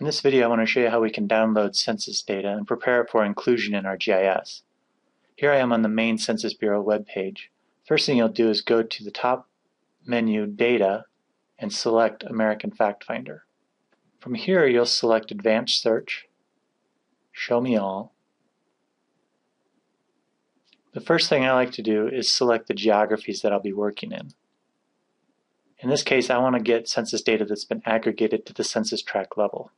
In this video I want to show you how we can download census data and prepare it for inclusion in our GIS. Here I am on the main Census Bureau webpage. First thing you'll do is go to the top menu Data and select American Fact Finder. From here you'll select Advanced Search, Show Me All. The first thing I like to do is select the geographies that I'll be working in. In this case I want to get census data that's been aggregated to the census tract level.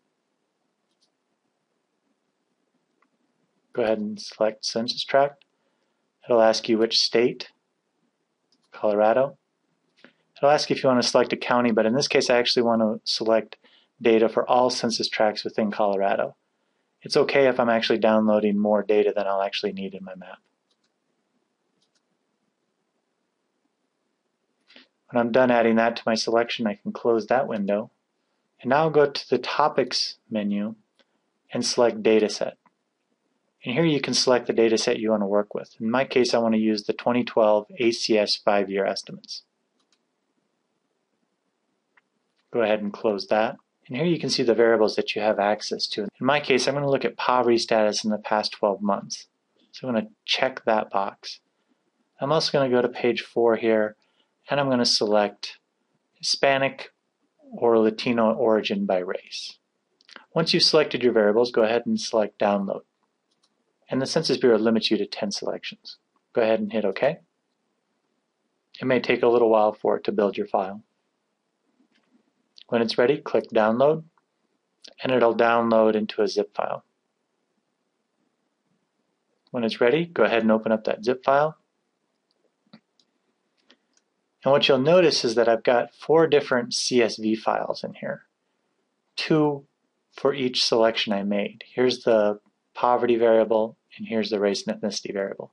Go ahead and select census tract. It'll ask you which state, Colorado. It'll ask if you want to select a county, but in this case I actually want to select data for all census tracts within Colorado. It's okay if I'm actually downloading more data than I'll actually need in my map. When I'm done adding that to my selection, I can close that window. And now I'll go to the Topics menu and select Dataset. And here you can select the data set you want to work with. In my case, I want to use the 2012 ACS five-year estimates. Go ahead and close that. And here you can see the variables that you have access to. In my case, I'm going to look at poverty status in the past 12 months. So I'm going to check that box. I'm also going to go to page 4 here, and I'm going to select Hispanic or Latino origin by race. Once you've selected your variables, go ahead and select Download and the Census Bureau limits you to 10 selections. Go ahead and hit OK. It may take a little while for it to build your file. When it's ready, click Download, and it'll download into a zip file. When it's ready, go ahead and open up that zip file. And what you'll notice is that I've got four different CSV files in here, two for each selection I made. Here's the poverty variable, and here's the race and ethnicity variable.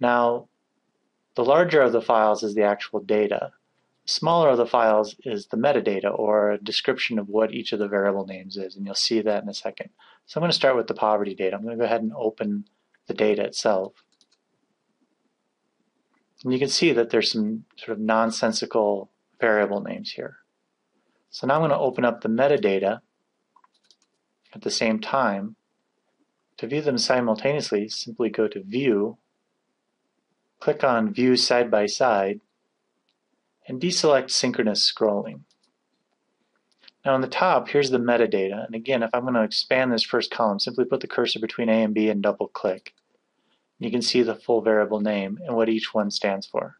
Now, the larger of the files is the actual data. The smaller of the files is the metadata, or a description of what each of the variable names is, and you'll see that in a second. So I'm going to start with the poverty data. I'm going to go ahead and open the data itself. And you can see that there's some sort of nonsensical variable names here. So now I'm going to open up the metadata at the same time to view them simultaneously, simply go to View, click on View Side by Side, and deselect Synchronous Scrolling. Now on the top, here's the metadata, and again, if I'm going to expand this first column, simply put the cursor between A and B and double click. You can see the full variable name and what each one stands for.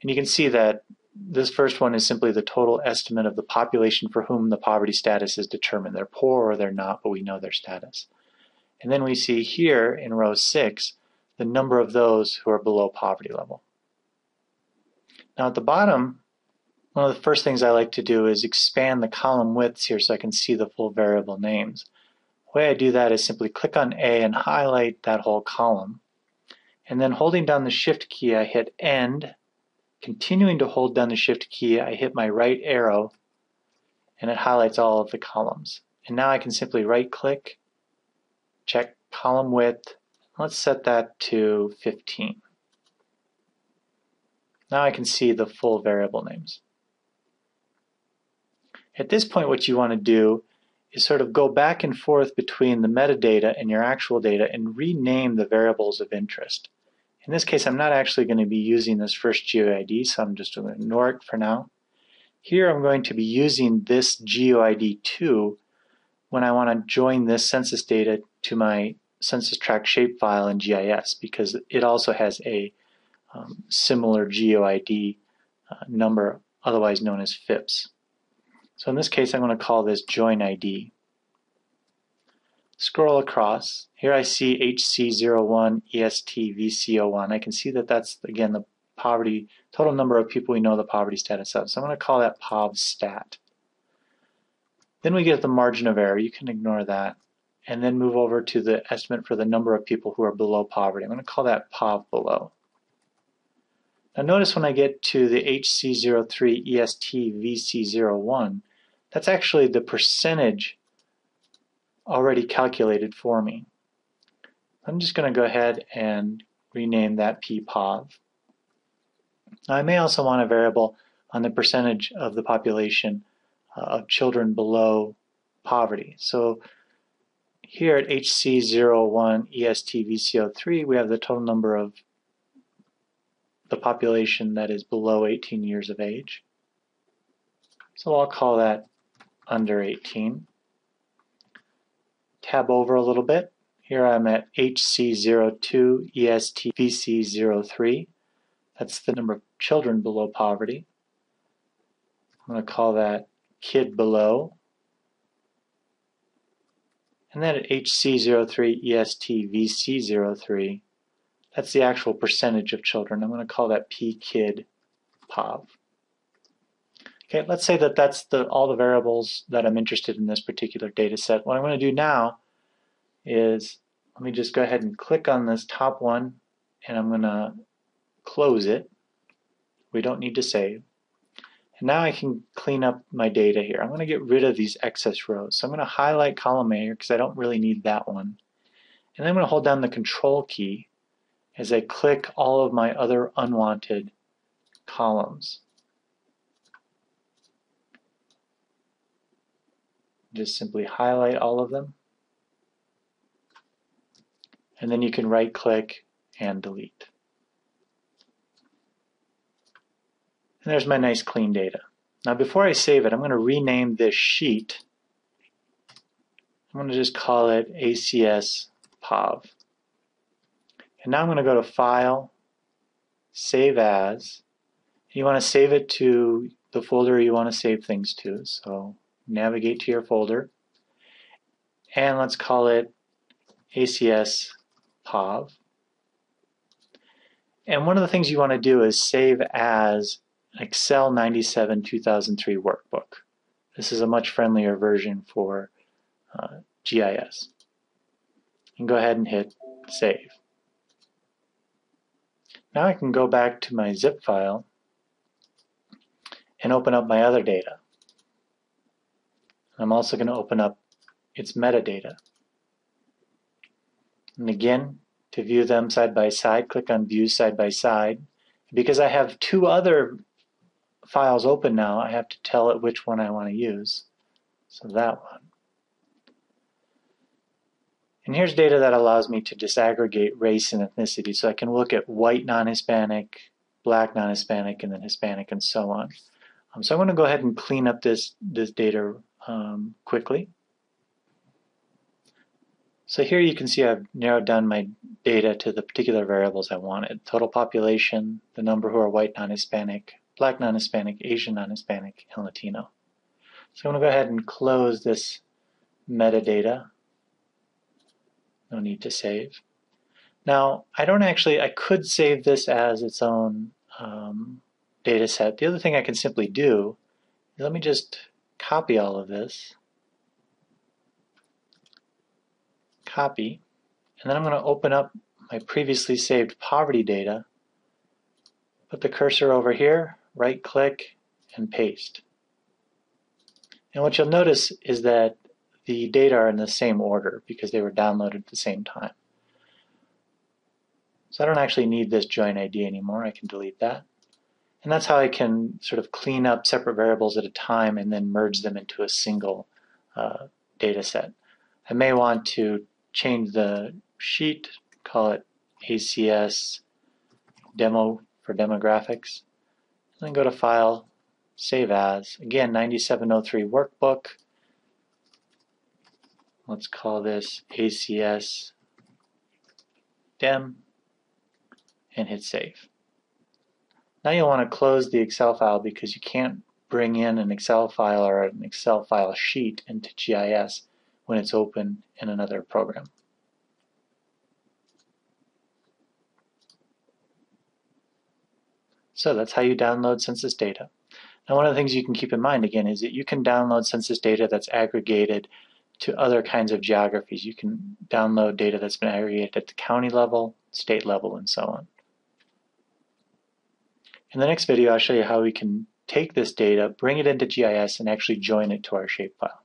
And you can see that this first one is simply the total estimate of the population for whom the poverty status is determined. They're poor or they're not, but we know their status. And then we see here in row 6 the number of those who are below poverty level. Now at the bottom, one of the first things I like to do is expand the column widths here so I can see the full variable names. The way I do that is simply click on A and highlight that whole column. And then holding down the Shift key, I hit End. Continuing to hold down the Shift key, I hit my right arrow, and it highlights all of the columns. And now I can simply right click check column width. Let's set that to 15. Now I can see the full variable names. At this point what you want to do is sort of go back and forth between the metadata and your actual data and rename the variables of interest. In this case I'm not actually going to be using this first GeoID so I'm just going to ignore it for now. Here I'm going to be using this GeoID2 when I want to join this census data to my census tract shapefile in GIS because it also has a um, similar GeoID uh, number, otherwise known as FIPS. So in this case, I'm going to call this join ID. Scroll across. Here I see HC01ESTVCO1. I can see that that's, again, the poverty, total number of people we know the poverty status of. So I'm going to call that POVStat. Then we get the margin of error. You can ignore that. And then move over to the estimate for the number of people who are below poverty. I'm going to call that POV below. Now notice when I get to the HC03 EST VC01, that's actually the percentage already calculated for me. I'm just going to go ahead and rename that PPOV. Now I may also want a variable on the percentage of the population uh, of children below poverty. So here at HC01 ESTVCO3, we have the total number of the population that is below 18 years of age. So I'll call that under 18. Tab over a little bit. Here I'm at HC02 ESTVC03. That's the number of children below poverty. I'm going to call that kid below. And then at HC03 ESTVC03, that's the actual percentage of children. I'm going to call that PKID POV. Okay, let's say that that's the, all the variables that I'm interested in this particular data set. What I'm going to do now is, let me just go ahead and click on this top one, and I'm going to close it. We don't need to save. And now I can clean up my data here. I'm going to get rid of these excess rows. So I'm going to highlight column A here because I don't really need that one. And I'm going to hold down the control key as I click all of my other unwanted columns. Just simply highlight all of them. And then you can right click and delete. And there's my nice clean data. Now before I save it, I'm going to rename this sheet. I'm going to just call it ACS POV. And now I'm going to go to File, Save As. You want to save it to the folder you want to save things to. So navigate to your folder. And let's call it ACS POV. And one of the things you want to do is save as Excel 97 2003 workbook. This is a much friendlier version for uh, GIS. And go ahead and hit save. Now I can go back to my zip file and open up my other data. I'm also going to open up its metadata. And again, to view them side by side, click on View Side by Side. Because I have two other files open now, I have to tell it which one I want to use. So that one. And here's data that allows me to disaggregate race and ethnicity. So I can look at white non-Hispanic, black non-Hispanic, and then Hispanic and so on. Um, so I'm going to go ahead and clean up this, this data um, quickly. So here you can see I've narrowed down my data to the particular variables I wanted. Total population, the number who are white non-Hispanic, black non-Hispanic, Asian non-Hispanic, and Latino. So I'm going to go ahead and close this metadata. No need to save. Now, I don't actually, I could save this as its own um, data set. The other thing I can simply do is let me just copy all of this. Copy. And then I'm going to open up my previously saved poverty data, put the cursor over here, right click and paste. And what you'll notice is that the data are in the same order because they were downloaded at the same time. So I don't actually need this join ID anymore. I can delete that. And that's how I can sort of clean up separate variables at a time and then merge them into a single uh, data set. I may want to change the sheet, call it ACS demo for demographics, then go to File, Save As. Again, 9703 Workbook. Let's call this ACS Dem and hit Save. Now you'll want to close the Excel file because you can't bring in an Excel file or an Excel file sheet into GIS when it's open in another program. So that's how you download census data. Now one of the things you can keep in mind again is that you can download census data that's aggregated to other kinds of geographies. You can download data that's been aggregated at the county level, state level, and so on. In the next video, I'll show you how we can take this data, bring it into GIS, and actually join it to our shapefile.